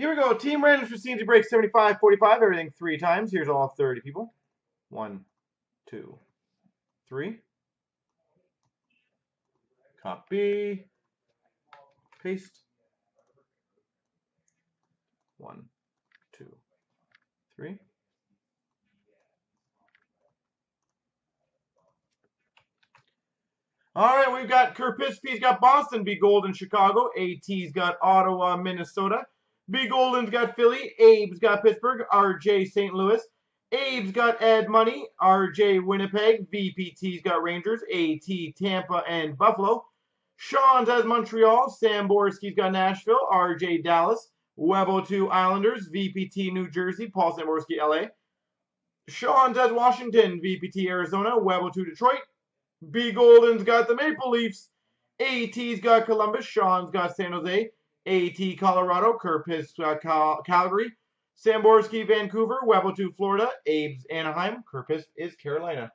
Here we go. Team randoms for CNC break 75, 45, everything three times. Here's all 30 people. One, two, three. Copy. Paste. One, two, three. All right, we've got Kerpispy's got Boston, B Golden Chicago, AT's got Ottawa, Minnesota, B Golden's got Philly, Abe's got Pittsburgh, RJ St. Louis, Abe's got Edmonton, RJ Winnipeg, VPT's got Rangers, AT Tampa and Buffalo, Sean's has Montreal, Samborski's got Nashville, RJ Dallas, Webo 2 Islanders, VPT New Jersey, Paul Samborski LA, Sean's has Washington, VPT Arizona, Webo 2 Detroit, B Golden's got the Maple Leafs. AT's got Columbus. Sean's got San Jose. AT Colorado. Kerpis got uh, Cal Calgary. Samborski Vancouver. Webo 2 Florida. Abe's Anaheim. Kerpis is Carolina.